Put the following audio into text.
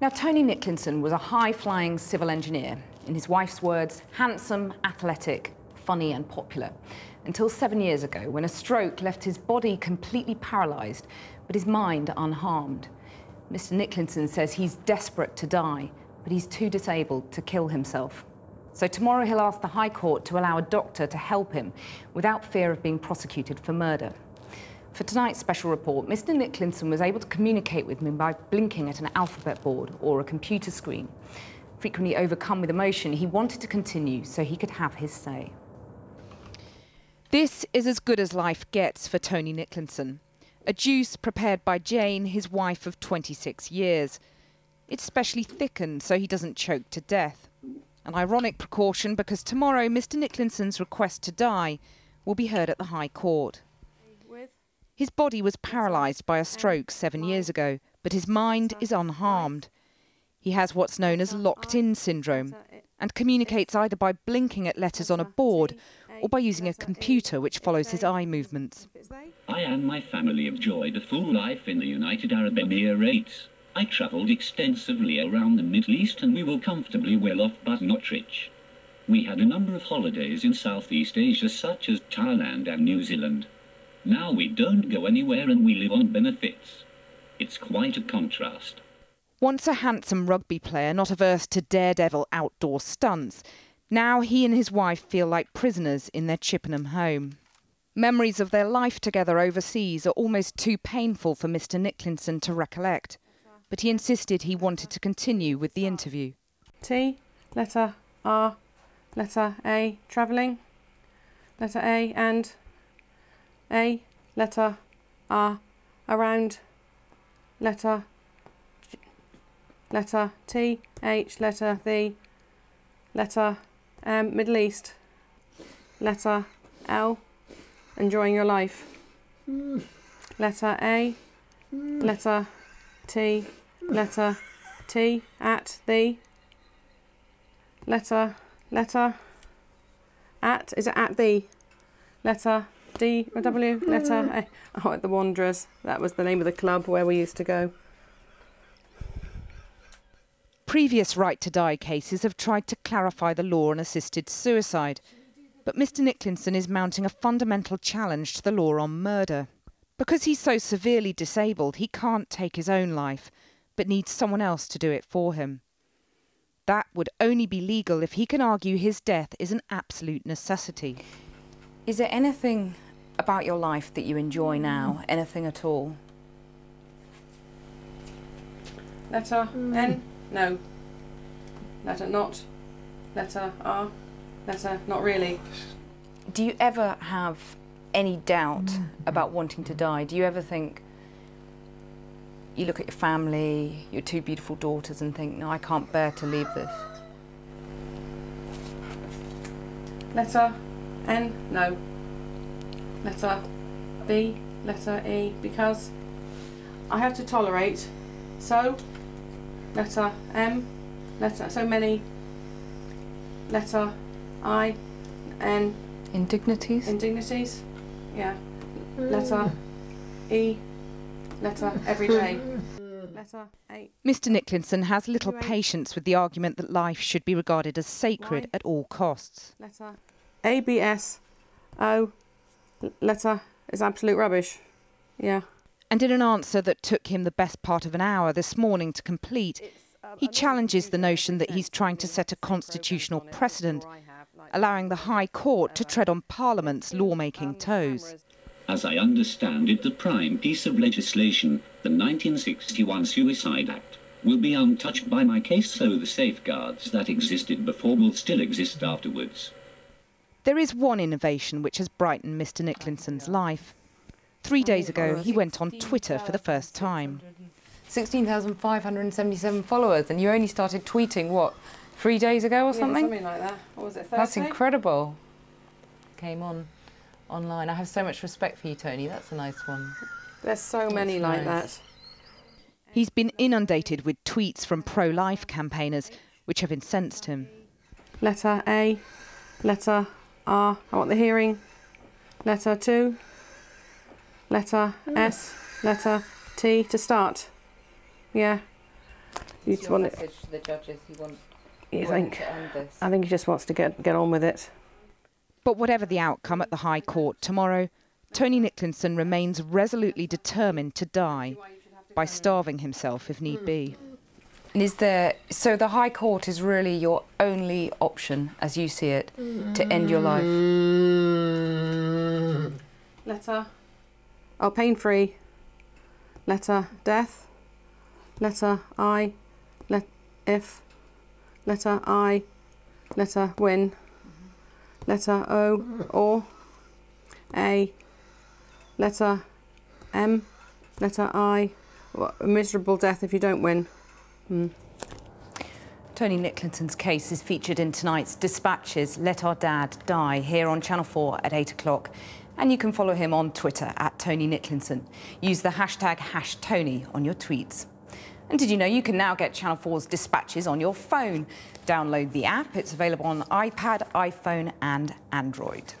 Now, Tony Nicklinson was a high-flying civil engineer. In his wife's words, handsome, athletic, funny and popular. Until seven years ago, when a stroke left his body completely paralysed, but his mind unharmed. Mr Nicklinson says he's desperate to die, but he's too disabled to kill himself. So tomorrow he'll ask the High Court to allow a doctor to help him without fear of being prosecuted for murder. For tonight's special report, Mr Nicklinson was able to communicate with me by blinking at an alphabet board or a computer screen. Frequently overcome with emotion, he wanted to continue so he could have his say. This is as good as life gets for Tony Nicklinson. A juice prepared by Jane, his wife of 26 years. It's specially thickened so he doesn't choke to death. An ironic precaution because tomorrow Mr Nicklinson's request to die will be heard at the High Court. His body was paralysed by a stroke seven years ago, but his mind is unharmed. He has what's known as locked in syndrome and communicates either by blinking at letters on a board or by using a computer which follows his eye movements. I and my family enjoyed a full life in the United Arab Emirates. I travelled extensively around the Middle East and we were comfortably well off but not rich. We had a number of holidays in Southeast Asia such as Thailand and New Zealand. Now we don't go anywhere and we live on benefits. It's quite a contrast. Once a handsome rugby player not averse to daredevil outdoor stunts, now he and his wife feel like prisoners in their Chippenham home. Memories of their life together overseas are almost too painful for Mr Nicklinson to recollect, but he insisted he wanted to continue with the interview. T, letter R, letter A, travelling, letter A and a, letter R, around, letter letter T, H, letter the, letter M, Middle East, letter L, enjoying your life, letter A, letter T, letter T, at the, letter, letter, at, is it at the, letter D or W letter mm. A. Oh, at the Wanderers. That was the name of the club where we used to go. Previous right to die cases have tried to clarify the law on assisted suicide, but Mr Nicklinson is mounting a fundamental challenge to the law on murder. Because he's so severely disabled, he can't take his own life, but needs someone else to do it for him. That would only be legal if he can argue his death is an absolute necessity. Is there anything about your life that you enjoy now? Anything at all? Letter mm. N? No. Letter not. Letter R? Letter not really. Do you ever have any doubt mm. about wanting to die? Do you ever think, you look at your family, your two beautiful daughters, and think, no, I can't bear to leave this? Letter N, no. Letter B, letter E, because I have to tolerate so, letter M, letter, so many, letter I, N. Indignities? Indignities, yeah. Mm. Letter E, letter every day. Letter A. Mr Nicklinson has little patience with the argument that life should be regarded as sacred y. at all costs. Letter a, B, S, O, letter is absolute rubbish. Yeah. And in an answer that took him the best part of an hour this morning to complete, he challenges the notion that he's trying to set a constitutional precedent, allowing the High Court to tread on Parliament's lawmaking toes. As I understand it, the prime piece of legislation, the 1961 Suicide Act, will be untouched by my case, so the safeguards that existed before will still exist afterwards. There is one innovation which has brightened Mr Nicklinson's life. Three days ago, he went on Twitter for the first time. 16,577 followers, and you only started tweeting, what, three days ago or something? Yeah, something like that. What was it, Thursday? That's incredible. Came on online. I have so much respect for you, Tony. That's a nice one. There's so That's many nice. like that. He's been inundated with tweets from pro-life campaigners, which have incensed him. Letter A, letter R, I want the hearing. Letter 2. Letter S. Letter T to start. Yeah. You just want it, to the judges? You want you think? I think he just wants to get, get on with it. But whatever the outcome at the High Court tomorrow, Tony Nicklinson remains resolutely determined to die by starving himself if need be. And is there so the High Court is really your only option, as you see it, to end your life? Letter. Oh, pain free. Letter death. Letter I. Let if. Letter I. Letter win. Letter O or. A. Letter M. Letter I. Miserable death if you don't win. Hmm. Tony Nicklinson's case is featured in tonight's Dispatches Let Our Dad Die here on Channel 4 at 8 o'clock. And you can follow him on Twitter at Tony Nicklinson. Use the hashtag HashTony on your tweets. And did you know you can now get Channel 4's Dispatches on your phone? Download the app. It's available on iPad, iPhone and Android.